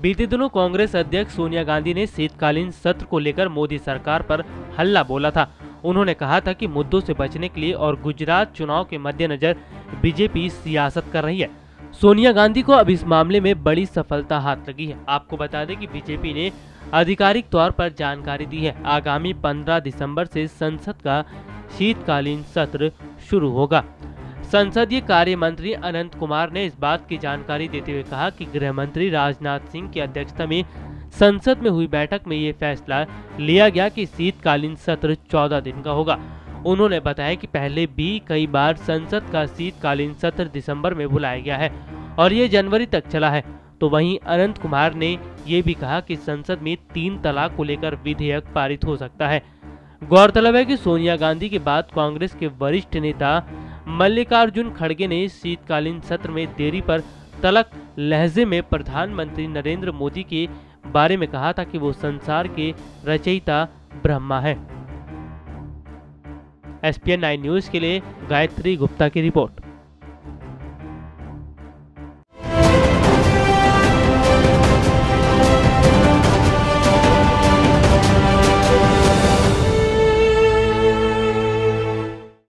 बीते दिनों कांग्रेस अध्यक्ष सोनिया गांधी ने शीतकालीन सत्र को लेकर मोदी सरकार पर हल्ला बोला था। उन्होंने कहा था कि मुद्दों से बचने के लिए और गुजरात चुनाव के मद्देनजर बीजेपी सियासत कर रही है। सोनिया गांधी को अब इस मामले में बड़ी सफलता हाथ लगी है। आपको बता दें कि बीजेपी ने आधिकारिक तौर पर जानकारी दी है। आगामी 15 दिसंबर से संसद का शीतकालीन सत्र शुरू होगा। संसदीय कार्य मंत्री अनंत कुमार ने इस बात की जानकारी देते हुए कहा कि गृह मंत्री राजनाथ सिंह की अध्यक्षता में संसद में हुई बैठक में ये फैसला लिया गया कि शीतकालीन सत्र 14 दिन का होगा। उन्होंने बताया कि पहले भी कई बार संसद का शीतकालीन सत्र दिसंबर में बुलाया गया है और ये जनवरी तक चला है। तो वहीं अनंत कुमार ने ये भी कहा कि संसद में तीन तलाक को लेकर विधेयक पारित हो सकता है। गौरतलब है कि सोनिया गांधी के बाद कांग्रेस के वरिष्ठ नेता मल्लिकार्जुन खड़गे ने शीतकालीन सत्र में देरी पर तलक लहजे में प्रधानमंत्री नरेंद्र मोदी के बारे में कहा था कि वो संसार के रचयिता ब्रह्मा है। एसपीएन नाइन न्यूज़ के लिए गायत्री गुप्ता की रिपोर्ट।